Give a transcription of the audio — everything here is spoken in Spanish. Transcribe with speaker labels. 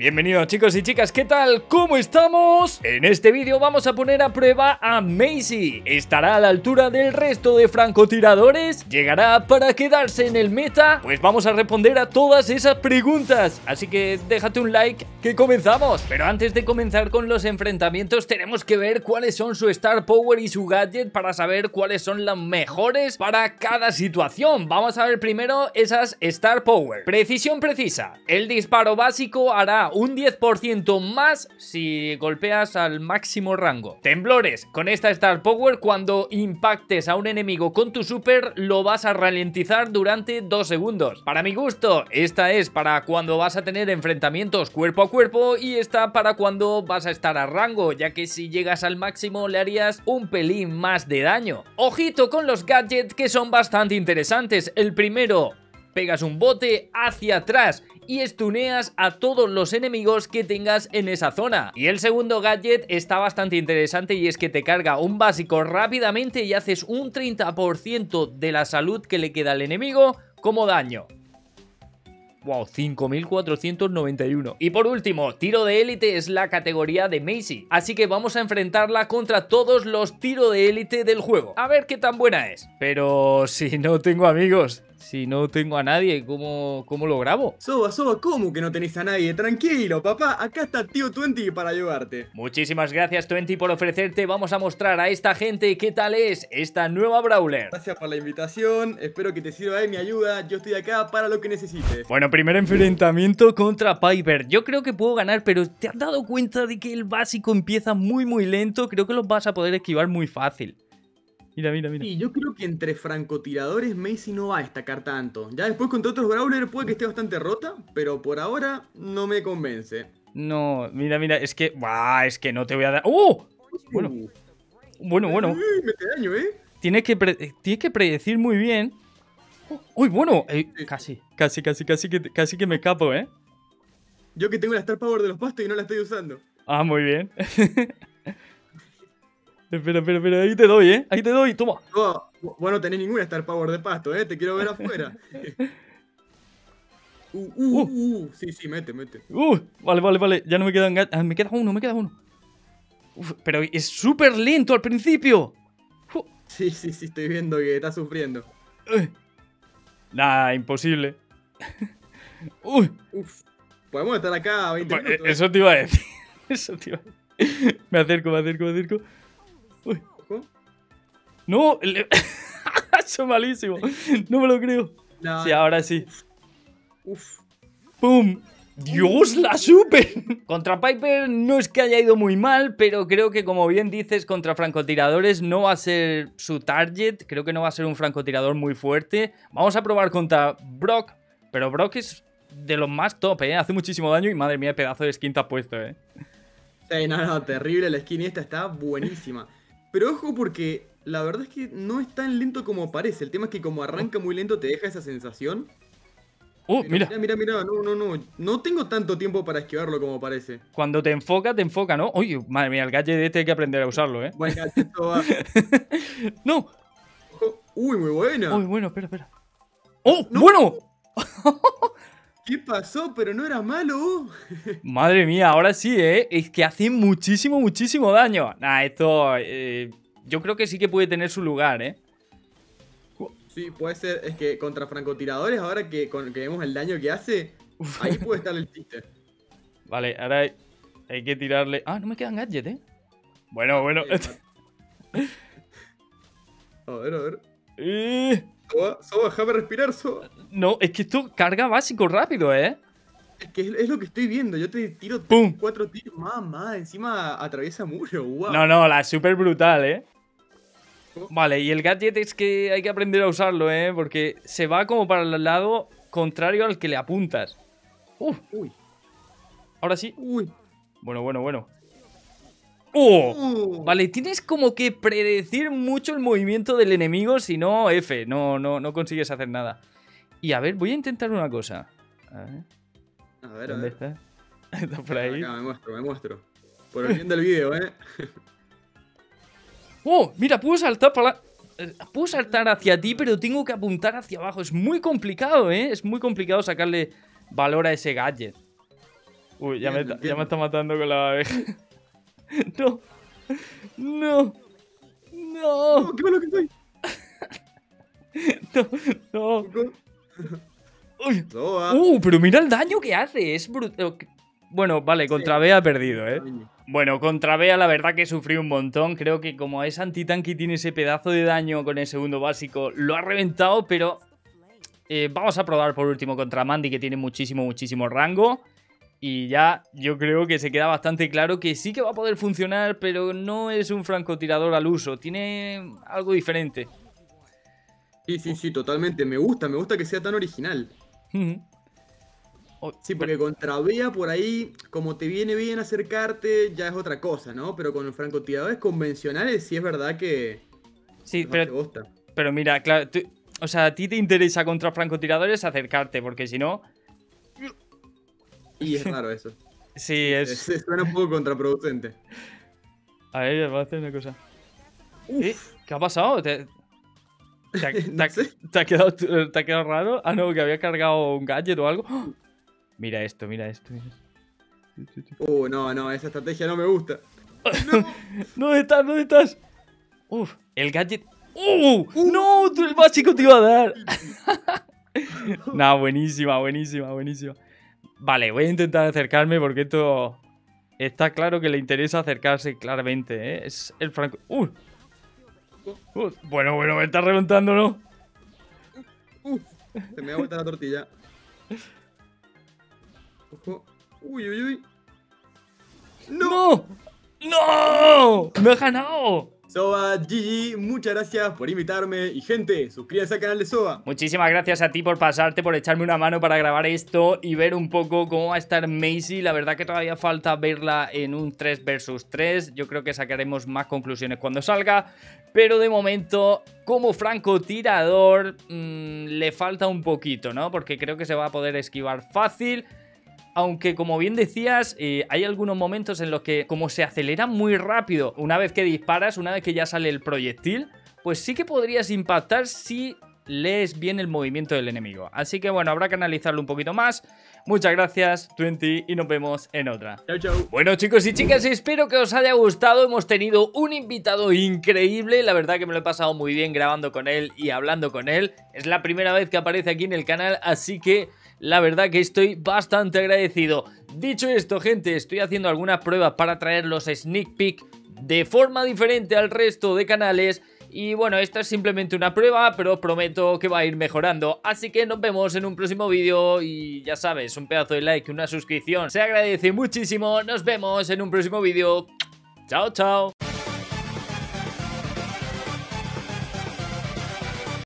Speaker 1: Bienvenidos chicos y chicas, ¿qué tal? ¿Cómo estamos? En este vídeo vamos a poner a prueba a Macy. ¿Estará a la altura del resto de francotiradores? ¿Llegará para quedarse en el meta? Pues vamos a responder a todas esas preguntas. Así que déjate un like que comenzamos. Pero antes de comenzar con los enfrentamientos tenemos que ver cuáles son su Star Power y su gadget para saber cuáles son las mejores para cada situación. Vamos a ver primero esas Star Power. Precisión precisa. El disparo básico hará un 10% más si golpeas al máximo rango. Temblores, con esta Star Power cuando impactes a un enemigo con tu super lo vas a ralentizar durante 2 segundos. Para mi gusto, esta es para cuando vas a tener enfrentamientos cuerpo a cuerpo y esta para cuando vas a estar a rango, ya que si llegas al máximo le harías un pelín más de daño. Ojito con los gadgets que son bastante interesantes. El primero, pegas un bote hacia atrás y estuneas a todos los enemigos que tengas en esa zona. Y el segundo gadget está bastante interesante y es que te carga un básico rápidamente y haces un 30% de la salud que le queda al enemigo como daño. Wow, 5491. Y por último, tiro de élite es la categoría de Macy, así que vamos a enfrentarla contra todos los tiro de élite del juego. A ver qué tan buena es. Pero si no tengo amigos, si no tengo a nadie, ¿cómo, cómo lo grabo?
Speaker 2: Soba, Soba, ¿cómo que no tenés a nadie? Tranquilo, papá, acá está tío Twenty para ayudarte.
Speaker 1: Muchísimas gracias Twenty por ofrecerte, vamos a mostrar a esta gente qué tal es esta nueva Brawler.
Speaker 2: Gracias por la invitación, espero que te sirva de mi ayuda, yo estoy acá para lo que necesites.
Speaker 1: Bueno, primer enfrentamiento contra Piper, yo creo que puedo ganar, pero ¿te has dado cuenta de que el básico empieza muy muy lento? Creo que los vas a poder esquivar muy fácil. Mira, mira, mira.
Speaker 2: Y yo creo que entre francotiradores Macy no va a destacar tanto. Ya después contra otros Brawler puede que esté bastante rota, pero por ahora no me convence.
Speaker 1: No, mira, mira, es que... ¡Buah! Es que no te voy a dar... ¡Oh! Bueno,
Speaker 2: Uh.
Speaker 1: bueno, bueno.
Speaker 2: Uy, mete daño, ¿eh?
Speaker 1: Tienes que, pre- tienes que predecir muy bien. ¡Uy, bueno! eh, casi, casi, casi, casi que, casi que me escapo, ¿eh?
Speaker 2: Yo que tengo la Star Power de los pastos y no la estoy usando.
Speaker 1: Ah, muy bien. espera, espera, espera, ahí te doy, ¿eh? Ahí te doy, toma.
Speaker 2: Oh, vos no tenés ninguna Star Power de pasto, ¿eh? Te quiero ver afuera. uh, uh, uh, uh. Sí, sí, mete, mete.
Speaker 1: Uh, vale, vale, vale. Ya no me quedan... ah, me queda uno, me queda uno. Uf, pero es súper lento al principio. Uh,
Speaker 2: Sí, sí, sí, estoy viendo que está sufriendo.
Speaker 1: eh. Nah, imposible. Uy,
Speaker 2: Uf. Podemos estar acá 20
Speaker 1: pues,
Speaker 2: minutos.
Speaker 1: eh, eso te iba a decir. Eso te iba a decir. Me acerco, me acerco, me acerco. Uy. No, le- eso es malísimo. No me lo creo.
Speaker 2: No,
Speaker 1: Sí, ahora sí.
Speaker 2: Uf.
Speaker 1: ¡Pum! ¡Dios, la super! Contra Piper no es que haya ido muy mal, pero creo que como bien dices, contra francotiradores no va a ser su target. Creo que no va a ser un francotirador muy fuerte. Vamos a probar contra Brock, pero Brock es de los más top, ¿eh? Hace muchísimo daño y madre mía, pedazo de skin te has puesto, ¿eh?
Speaker 2: Sí, no, no, terrible. La skin esta está buenísima. Pero ojo porque la verdad es que no es tan lento como parece. El tema es que como arranca muy lento te deja esa sensación.
Speaker 1: ¡Uh,
Speaker 2: Pero
Speaker 1: mira!
Speaker 2: Mira, mira, mira. No, no, no. No tengo tanto tiempo para esquivarlo como parece.
Speaker 1: Cuando te enfoca, te enfoca, ¿no? Uy, madre mía, el gadget de este hay que aprender a usarlo, ¿eh?
Speaker 2: Bueno, esto va.
Speaker 1: ¡No!
Speaker 2: Uy, muy buena.
Speaker 1: Uy, bueno, espera, espera. ¡Oh,
Speaker 2: No.
Speaker 1: bueno!
Speaker 2: ¿Qué pasó? Pero no era malo.
Speaker 1: Madre mía, ahora sí, ¿eh? Es que hace muchísimo, muchísimo daño. Nah, esto... eh, yo creo que sí que puede tener su lugar, ¿eh?
Speaker 2: Sí, puede ser. Es que contra francotiradores, ahora que, con, que vemos el daño que hace, ahí puede estar el chiste.
Speaker 1: Vale, ahora hay, hay que tirarle... Ah, no me quedan gadgets, ¿eh? Bueno, bueno.
Speaker 2: A ver, a ver.
Speaker 1: Eh,
Speaker 2: Soba, Soba, déjame respirar, Soba.
Speaker 1: no, es que esto carga básico rápido, ¿eh?
Speaker 2: Es que es, es lo que estoy viendo. Yo te tiro
Speaker 1: ¡Pum!
Speaker 2: cuatro tiros. Mamá, encima atraviesa muro. Wow.
Speaker 1: No, no, la es súper brutal, ¿eh? Vale, y el gadget es que hay que aprender a usarlo, ¿eh? Porque se va como para el lado contrario al que le apuntas. Uh,
Speaker 2: Uy,
Speaker 1: ahora sí.
Speaker 2: uy.
Speaker 1: Bueno, bueno, bueno. ¡Oh!
Speaker 2: Uh.
Speaker 1: Vale, tienes como que predecir mucho el movimiento del enemigo, si no, F, no, no, no consigues hacer nada. Y a ver, voy a intentar una cosa. A ver,
Speaker 2: A ver, a
Speaker 1: ¿dónde
Speaker 2: ver.
Speaker 1: está? Está por ahí.
Speaker 2: Acá me muestro, me muestro. Por el bien del video, eh.
Speaker 1: ¡Oh! Mira, puedo saltar para la... eh, Puedo saltar hacia ti, pero tengo que apuntar hacia abajo. Es muy complicado, ¿eh? Es muy complicado sacarle valor a ese gadget. Uy, ya me, ya me está matando con la abeja. No. No. No.
Speaker 2: ¡Oh, qué malo que soy!
Speaker 1: No. No. Uy. Uh, pero mira el daño que hace. Es brutal. Bueno, vale, contra Bea ha perdido, ¿eh? Bueno, contra Bea la verdad que sufrí un montón. Creo que como es antitanque y tiene ese pedazo de daño con el segundo básico, lo ha reventado, pero eh, vamos a probar por último contra Mandy, que tiene muchísimo, muchísimo rango. Y ya yo creo que se queda bastante claro que sí que va a poder funcionar, pero no es un francotirador al uso. Tiene algo diferente.
Speaker 2: Sí, sí, sí, totalmente. Me gusta, me gusta que sea tan original.
Speaker 1: Oh,
Speaker 2: Sí, porque contra Bea por ahí, como te viene bien acercarte, ya es otra cosa, ¿no? Pero con los francotiradores convencionales sí es verdad que...
Speaker 1: Sí,
Speaker 2: no te
Speaker 1: pero,
Speaker 2: gusta.
Speaker 1: pero mira, claro, tú- o sea, a ti te interesa contra francotiradores acercarte, porque si no,
Speaker 2: Y es raro eso.
Speaker 1: sí, es...
Speaker 2: se suena un poco contraproducente.
Speaker 1: A ver, voy a hacer una cosa. ¿Eh? ¿Qué ha pasado? ¿Te, te ha,
Speaker 2: No
Speaker 1: te ha-
Speaker 2: sé.
Speaker 1: te ha quedado, te ha quedado raro? Ah, no, que había cargado un gadget o algo. ¡Oh! Mira esto, mira esto. mira.
Speaker 2: Uh, no, no, esa estrategia no me gusta.
Speaker 1: ¿Dónde estás? ¿Dónde estás? Uf, el gadget. ¡Uh! ¡No! Tú el básico te iba a dar. nah, buenísima, buenísima, buenísima. Vale, voy a intentar acercarme porque esto. Está claro que le interesa acercarse claramente, ¿eh? Es el franco. ¡Uh! Uh, bueno, bueno, me está reventando, ¿no?
Speaker 2: Uf, se me ha vuelto la tortilla. Ojo. Uy, uy, uy.
Speaker 1: ¡No! ¡No! ¡Me ha ganado!
Speaker 2: Soba, GG, muchas gracias por invitarme. Y gente, suscríbanse al canal de Soba.
Speaker 1: Muchísimas gracias a ti por pasarte, por echarme una mano para grabar esto y ver un poco cómo va a estar Macy. La verdad que todavía falta verla en un 3 versus 3. Yo creo que sacaremos más conclusiones cuando salga. Pero de momento, como francotirador, mmm, le falta un poquito, ¿no? Porque creo que se va a poder esquivar fácil. Aunque como bien decías, eh, hay algunos momentos en los que como se acelera muy rápido una vez que disparas, una vez que ya sale el proyectil, pues sí que podrías impactar si lees bien el movimiento del enemigo. Así que bueno, habrá que analizarlo un poquito más. Muchas gracias, Twenty, y nos vemos en otra.
Speaker 2: Chau, chau.
Speaker 1: Bueno chicos y chicas, espero que os haya gustado. Hemos tenido un invitado increíble. La verdad que me lo he pasado muy bien grabando con él y hablando con él. Es la primera vez que aparece aquí en el canal, así que la verdad que estoy bastante agradecido. Dicho esto, gente, estoy haciendo algunas pruebas para traer los sneak peek de forma diferente al resto de canales. Y bueno, esta es simplemente una prueba, pero prometo que va a ir mejorando. Así que nos vemos en un próximo vídeo y ya sabes, un pedazo de like, una suscripción. Se agradece muchísimo. Nos vemos en un próximo vídeo. Chao, chao.